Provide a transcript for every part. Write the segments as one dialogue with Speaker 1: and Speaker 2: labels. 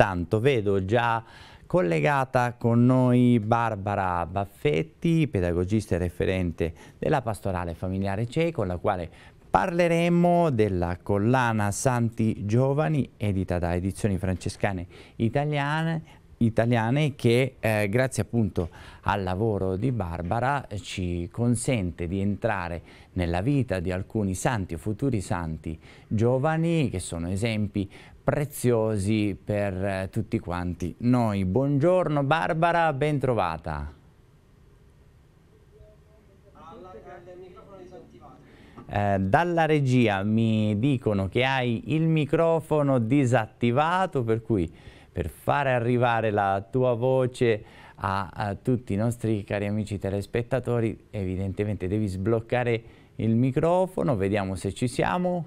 Speaker 1: intanto vedo già collegata con noi Barbara Baffetti, pedagogista e referente della pastorale familiare CEI, con la quale parleremo della collana Santi Giovani, edita da Edizioni Francescane Italiane, italiane che eh, grazie appunto al lavoro di Barbara ci consente di entrare nella vita di alcuni santi o futuri santi giovani che sono esempi preziosi per eh, tutti quanti noi. Buongiorno Barbara, ben trovata. Eh, dalla regia mi dicono che hai il microfono disattivato per cui per fare arrivare la tua voce a, a, tutti i nostri cari amici telespettatori evidentemente devi sbloccare il microfono, vediamo se ci siamo.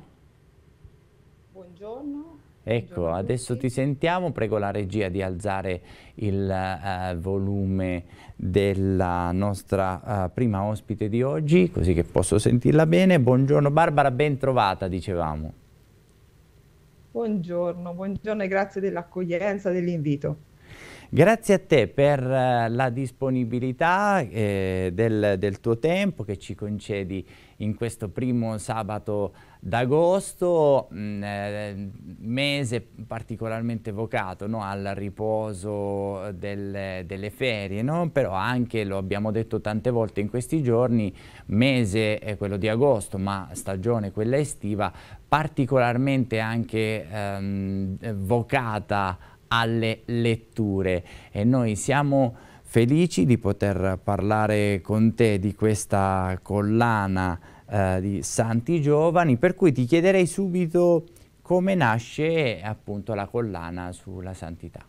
Speaker 2: Buongiorno.
Speaker 1: Ecco, adesso ti sentiamo, prego la regia di alzare il uh, volume della nostra uh, prima ospite di oggi, così che posso sentirla bene. Buongiorno Barbara, ben trovata, dicevamo.
Speaker 2: Buongiorno, buongiorno e grazie dell'accoglienza, dell'invito.
Speaker 1: Grazie a te per uh, la disponibilità eh, del, del, tuo tempo che ci concedi in questo primo sabato d'agosto, mm, eh, mese particolarmente vocato no? al riposo del, delle ferie, no? però anche, lo abbiamo detto tante volte in questi giorni, mese è quello di agosto, ma stagione quella estiva, particolarmente anche ehm, vocata alle letture e noi siamo felici di poter parlare con te di questa collana eh, di Santi Giovani, per cui ti chiederei subito come nasce appunto la collana sulla santità.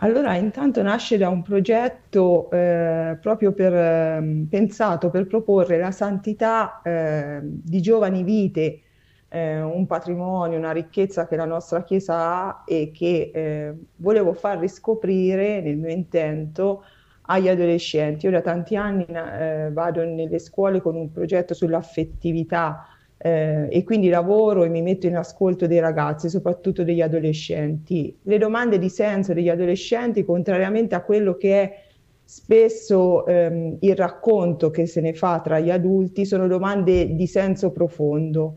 Speaker 2: Allora, intanto nasce da un progetto eh, proprio per, eh, pensato per proporre la santità eh, di giovani vite eh, un patrimonio, una ricchezza che la nostra Chiesa ha e che eh, volevo far riscoprire nel mio intento agli adolescenti. Io da tanti anni eh, vado nelle scuole con un progetto sull'affettività eh, e quindi lavoro e mi metto in ascolto dei ragazzi, soprattutto degli adolescenti. Le domande di senso degli adolescenti, contrariamente a quello che è spesso ehm, il racconto che se ne fa tra gli adulti, sono domande di senso profondo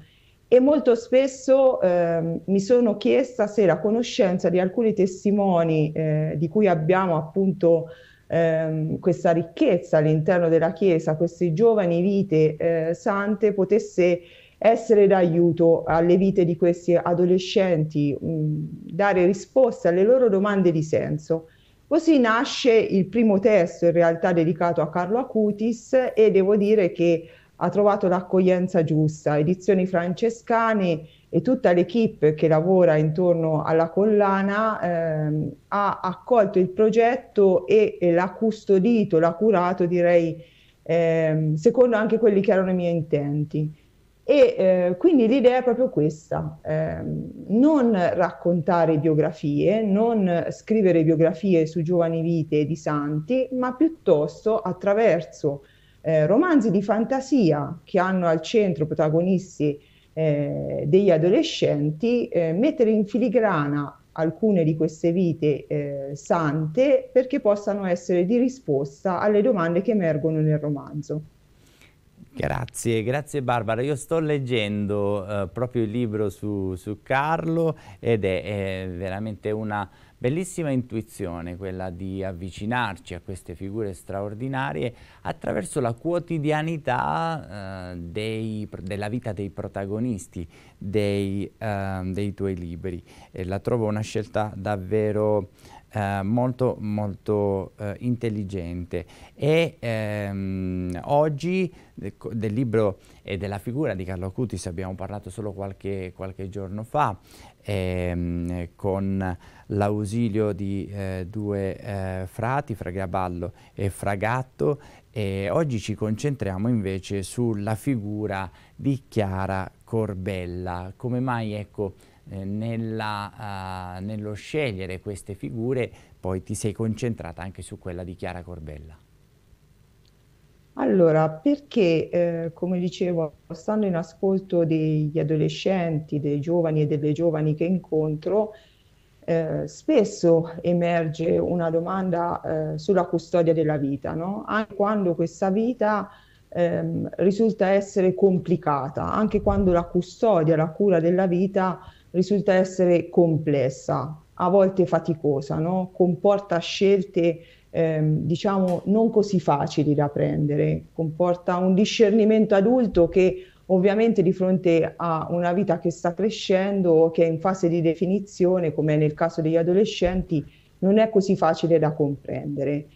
Speaker 2: e molto spesso eh, mi sono chiesta se la conoscenza di alcuni testimoni eh, di cui abbiamo appunto eh, questa ricchezza all'interno della Chiesa, queste giovani vite eh, sante, potesse essere d'aiuto alle vite di questi adolescenti, mh, dare risposte alle loro domande di senso. Così nasce il primo testo in realtà dedicato a Carlo Acutis e devo dire che ha trovato l'accoglienza giusta. Edizioni Francescane e tutta l'equipe che lavora intorno alla collana ehm, ha accolto il progetto e, e l'ha custodito, l'ha curato, direi, ehm, secondo anche quelli che erano i miei intenti. E eh, quindi l'idea è proprio questa, ehm, non raccontare biografie, non scrivere biografie su giovani vite di santi, ma piuttosto attraverso eh, romanzi di fantasia che hanno al centro protagonisti eh, degli adolescenti, eh, mettere in filigrana alcune di queste vite eh, sante perché possano essere di risposta alle domande che emergono nel romanzo.
Speaker 1: Grazie, grazie Barbara. Io sto leggendo eh, proprio il libro su, su Carlo ed è, è veramente una Bellissima intuizione quella di avvicinarci a queste figure straordinarie attraverso la quotidianità eh, dei, della vita dei protagonisti dei, eh, dei tuoi libri. E la trovo una scelta davvero eh, molto molto eh, intelligente e ehm, oggi del libro e della figura di Carlo Acutis abbiamo parlato solo qualche, qualche giorno fa ehm, con l'ausilio di eh, due eh, frati, Fra Gaballo e Fra Gatto e oggi ci concentriamo invece sulla figura di Chiara Corbella. Come mai ecco eh, nella, uh, nello scegliere queste figure poi ti sei concentrata anche su quella di Chiara Corbella?
Speaker 2: Allora, perché, eh, come dicevo, stando in ascolto degli adolescenti, dei giovani e delle giovani che incontro, eh, spesso emerge una domanda eh, sulla custodia della vita, no? anche quando questa vita ehm, risulta essere complicata, anche quando la custodia, la cura della vita risulta essere complessa, a volte faticosa, no? comporta scelte ehm, diciamo non così facili da prendere, comporta un discernimento adulto che ovviamente di fronte a una vita che sta crescendo, che è in fase di definizione, come nel caso degli adolescenti, non è così facile da comprendere.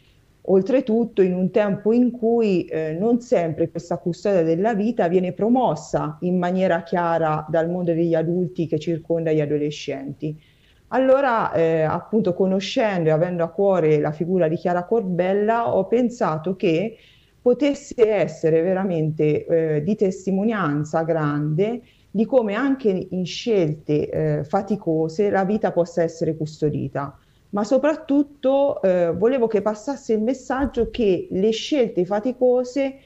Speaker 2: Oltretutto in un tempo in cui eh, non sempre questa custodia della vita viene promossa in maniera chiara dal mondo degli adulti che circonda gli adolescenti. Allora, eh, appunto, conoscendo e avendo a cuore la figura di Chiara Corbella, ho pensato che potesse essere veramente eh, di testimonianza grande di come anche in scelte eh, faticose la vita possa essere custodita ma soprattutto eh, volevo che passasse il messaggio che le scelte faticose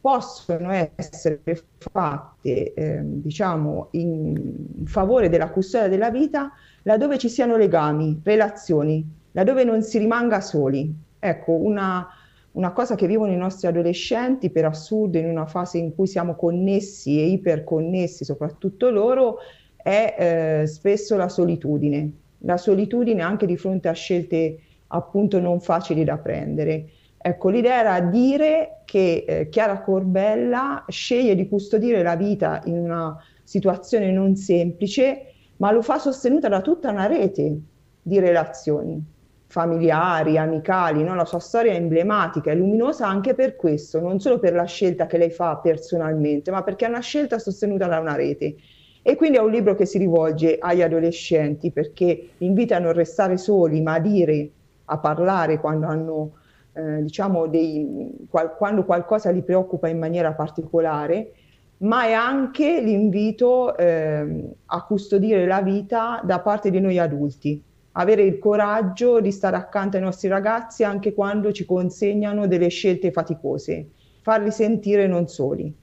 Speaker 2: possono essere fatte, eh, diciamo, in favore della custodia della vita laddove ci siano legami, relazioni, laddove non si rimanga soli. Ecco, una, una cosa che vivono i nostri adolescenti, per assurdo, in una fase in cui siamo connessi e iperconnessi, soprattutto loro, è eh, spesso la solitudine la solitudine anche di fronte a scelte appunto non facili da prendere. Ecco, l'idea era dire che eh, Chiara Corbella sceglie di custodire la vita in una situazione non semplice, ma lo fa sostenuta da tutta una rete di relazioni familiari, amicali, no? la sua storia è emblematica, è luminosa anche per questo, non solo per la scelta che lei fa personalmente, ma perché è una scelta sostenuta da una rete. E quindi è un libro che si rivolge agli adolescenti perché invita a non restare soli, ma a dire, a parlare quando hanno, eh, diciamo, dei, qual, quando qualcosa li preoccupa in maniera particolare, ma è anche l'invito eh, a custodire la vita da parte di noi adulti, avere il coraggio di stare accanto ai nostri ragazzi anche quando ci consegnano delle scelte faticose, farli sentire non soli.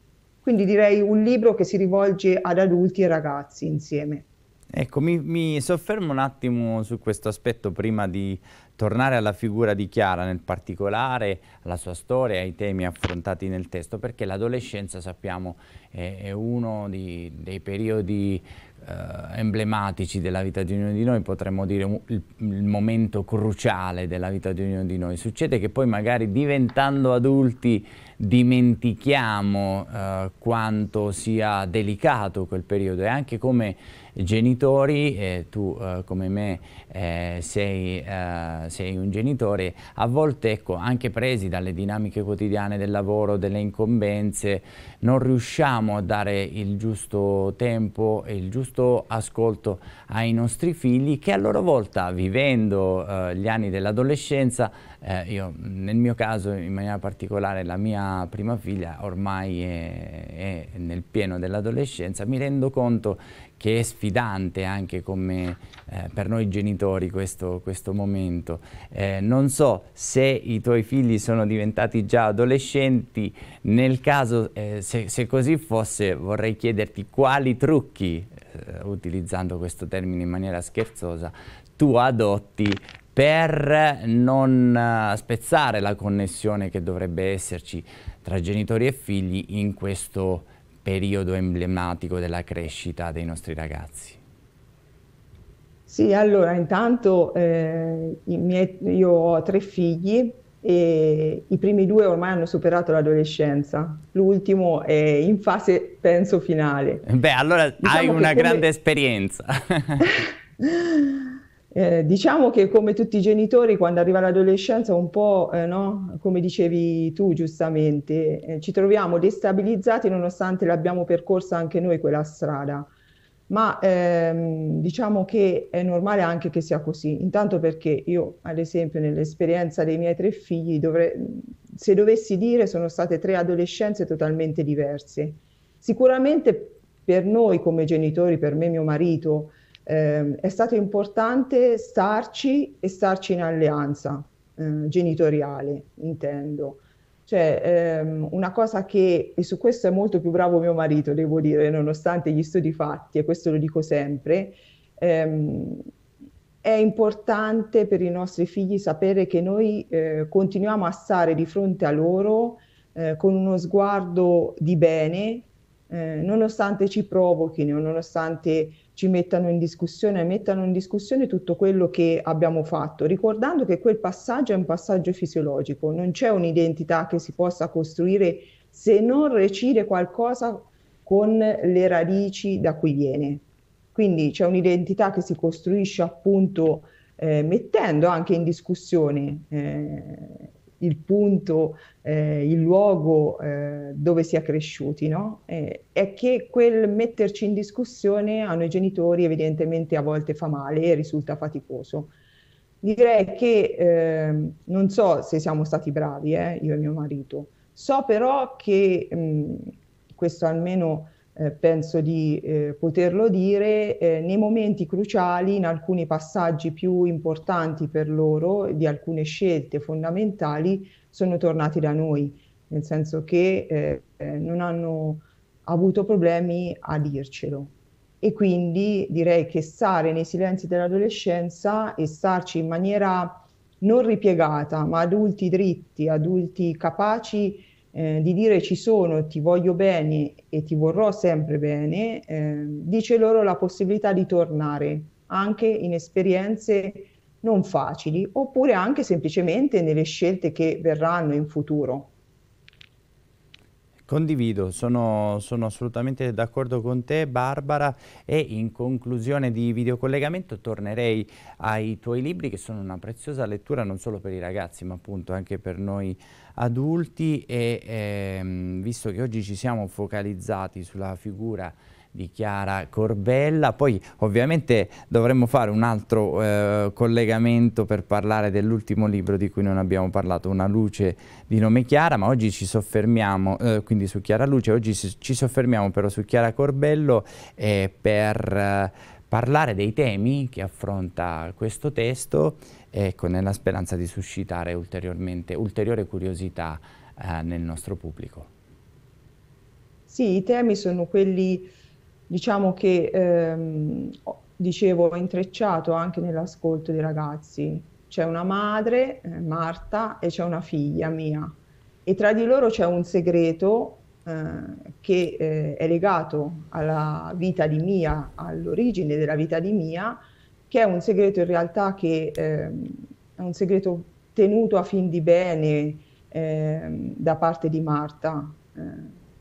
Speaker 2: Quindi direi un libro che si rivolge ad adulti e ragazzi insieme.
Speaker 1: Ecco, mi, mi, soffermo un attimo su questo aspetto prima di tornare alla figura di Chiara, nel particolare alla sua storia, ai temi affrontati nel testo, perché l'adolescenza, sappiamo, è, è uno di, dei periodi eh, emblematici della vita di ognuno di noi, potremmo dire il, il, momento cruciale della vita di ognuno di noi. Succede che poi magari diventando adulti dimentichiamo eh, quanto sia delicato quel periodo. E anche come genitori, eh, tu eh, come me eh, sei, eh, sei, un genitore, a volte ecco, anche presi dalle dinamiche quotidiane del lavoro, delle incombenze, non riusciamo a dare il giusto tempo e il giusto ascolto ai nostri figli che a loro volta, vivendo eh, gli anni dell'adolescenza, eh, io nel mio caso in maniera particolare la mia prima figlia ormai è, è nel pieno dell'adolescenza, mi rendo conto che è sfidante anche come, eh, per noi genitori questo, questo momento. Eh, non so se i tuoi figli sono diventati già adolescenti, nel caso eh, se, se, così fosse vorrei chiederti quali trucchi, eh, utilizzando questo termine in maniera scherzosa, tu adotti per non uh, spezzare la connessione che dovrebbe esserci tra genitori e figli in questo periodo emblematico della crescita dei nostri ragazzi?
Speaker 2: Sì, allora intanto eh, miei, io ho tre figli e i primi due ormai hanno superato l'adolescenza, l'ultimo è in fase, penso, finale.
Speaker 1: Beh, allora diciamo hai una come... grande esperienza.
Speaker 2: Eh, diciamo che come tutti i genitori, quando arriva l'adolescenza, un po', eh, no? come dicevi tu giustamente, eh, ci troviamo destabilizzati nonostante l'abbiamo percorsa anche noi quella strada. Ma ehm, diciamo che è normale anche che sia così. Intanto perché io, ad esempio, nell'esperienza dei miei tre figli, dovrei, se dovessi dire, sono state tre adolescenze totalmente diverse. Sicuramente per noi come genitori, per me e mio marito, eh, è stato importante starci e starci in alleanza eh, genitoriale, intendo. Cioè, ehm, una cosa che, e su questo è molto più bravo mio marito, devo dire, nonostante gli studi fatti, e questo lo dico sempre, ehm, è importante per i nostri figli sapere che noi eh, continuiamo a stare di fronte a loro eh, con uno sguardo di bene, eh, nonostante ci provochino, nonostante ci mettano in discussione, mettano in discussione tutto quello che abbiamo fatto, ricordando che quel passaggio è un passaggio fisiologico, non c'è un'identità che si possa costruire se non recire qualcosa con le radici da cui viene. Quindi c'è un'identità che si costruisce appunto eh, mettendo anche in discussione eh, il punto, eh, il luogo eh, dove si è cresciuti, no? Eh, è che quel metterci in discussione a noi genitori evidentemente a volte fa male e risulta faticoso. Direi che eh, non so se siamo stati bravi, eh, io e mio marito, so però che mh, questo almeno eh, penso di eh, poterlo dire, eh, nei momenti cruciali, in alcuni passaggi più importanti per loro, di alcune scelte fondamentali, sono tornati da noi, nel senso che eh, eh, non hanno avuto problemi a dircelo. E quindi direi che stare nei silenzi dell'adolescenza e starci in maniera non ripiegata, ma adulti dritti, adulti capaci eh, di dire ci sono, ti voglio bene e ti vorrò sempre bene, eh, dice loro la possibilità di tornare anche in esperienze non facili oppure anche semplicemente nelle scelte che verranno in futuro.
Speaker 1: Condivido, sono, sono, assolutamente d'accordo con te Barbara e in conclusione di videocollegamento tornerei ai tuoi libri che sono una preziosa lettura non solo per i ragazzi ma appunto anche per noi adulti e ehm, visto che oggi ci siamo focalizzati sulla figura di Chiara Corbella. Poi ovviamente dovremmo fare un altro eh, collegamento per parlare dell'ultimo libro di cui non abbiamo parlato, Una luce di nome Chiara, ma oggi ci soffermiamo, eh, quindi su Chiara Luce, oggi ci soffermiamo però su Chiara Corbello eh, per eh, parlare dei temi che affronta questo testo, ecco, nella speranza di suscitare ulteriormente, ulteriore curiosità eh, nel nostro pubblico.
Speaker 2: Sì, i temi sono quelli diciamo che ehm, dicevo ho intrecciato anche nell'ascolto dei ragazzi c'è una madre eh, Marta e c'è una figlia mia e tra di loro c'è un segreto eh, che eh, è legato alla vita di Mia all'origine della vita di Mia che è un segreto in realtà che ehm, è un segreto tenuto a fin di bene ehm, da parte di Marta eh,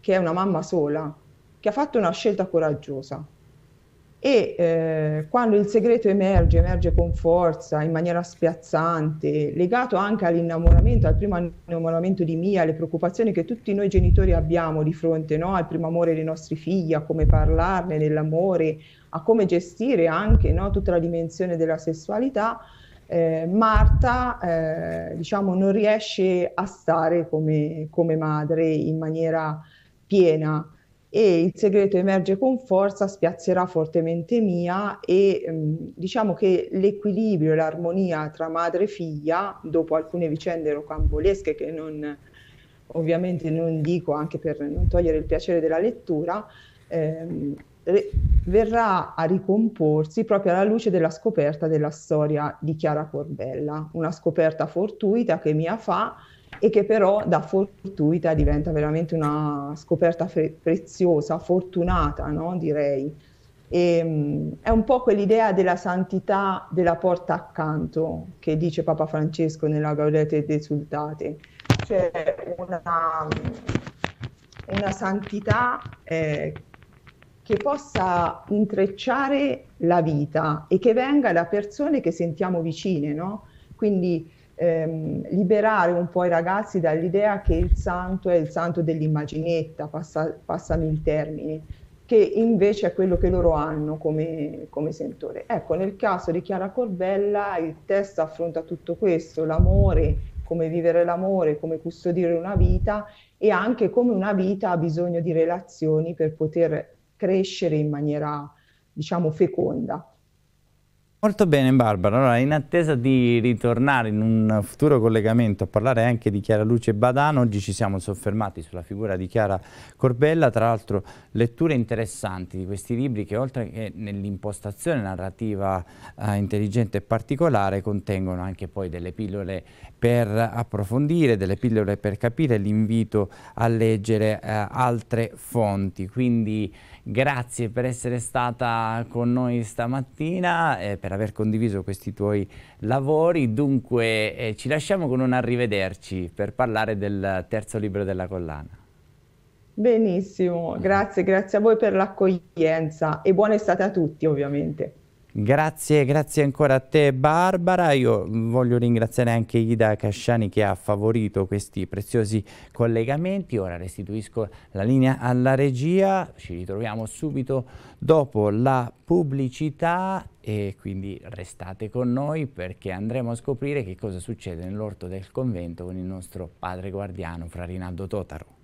Speaker 2: che è una mamma sola che ha fatto una scelta coraggiosa. E eh, quando il segreto emerge, emerge con forza, in maniera spiazzante, legato anche all'innamoramento, al primo innamoramento di Mia, alle preoccupazioni che tutti noi genitori abbiamo di fronte no? al primo amore dei nostri figli, a come parlarne dell'amore, a come gestire anche no? tutta la dimensione della sessualità, eh, Marta eh, diciamo, non riesce a stare come, come madre in maniera piena e il segreto emerge con forza, spiazzerà fortemente Mia e ehm, diciamo che l'equilibrio e l'armonia tra madre e figlia, dopo alcune vicende rocambolesche che non, ovviamente non dico anche per non togliere il piacere della lettura, ehm, re- verrà a ricomporsi proprio alla luce della scoperta della storia di Chiara Corbella, una scoperta fortuita che Mia fa e che però da fortuita diventa veramente una scoperta fe- preziosa, fortunata, no? direi. E, um, è un po' quell'idea della santità della porta accanto che dice Papa Francesco nella Gaudete et Exultate, cioè una, una santità eh, che possa intrecciare la vita e che venga da persone che sentiamo vicine, no? Quindi ehm, liberare un po' i ragazzi dall'idea che il santo è il santo dell'immaginetta, passa, passami il termine, che invece è quello che loro hanno come, come sentore. Ecco, nel caso di Chiara Corbella il testo affronta tutto questo, l'amore, come vivere l'amore, come custodire una vita e anche come una vita ha bisogno di relazioni per poter crescere in maniera, diciamo, feconda.
Speaker 1: Molto bene Barbara, allora in attesa di ritornare in un futuro collegamento a parlare anche di Chiara Luce Badano, oggi ci siamo soffermati sulla figura di Chiara Corbella, tra l'altro letture interessanti di questi libri che oltre che nell'impostazione narrativa eh, intelligente e particolare contengono anche poi delle pillole per approfondire, delle pillole per capire, l'invito a leggere eh, altre fonti, quindi grazie per essere stata con noi stamattina, eh, per aver condiviso questi tuoi lavori, dunque eh, ci lasciamo con un arrivederci per parlare del terzo libro della collana.
Speaker 2: Benissimo, grazie, grazie a voi per l'accoglienza e buona estate a tutti ovviamente.
Speaker 1: Grazie, grazie ancora a te Barbara, io voglio ringraziare anche Ida Casciani che ha favorito questi preziosi collegamenti, ora restituisco la linea alla regia, ci ritroviamo subito dopo la pubblicità e quindi restate con noi perché andremo a scoprire che cosa succede nell'orto del convento con il nostro padre guardiano Fra Rinaldo Totaro.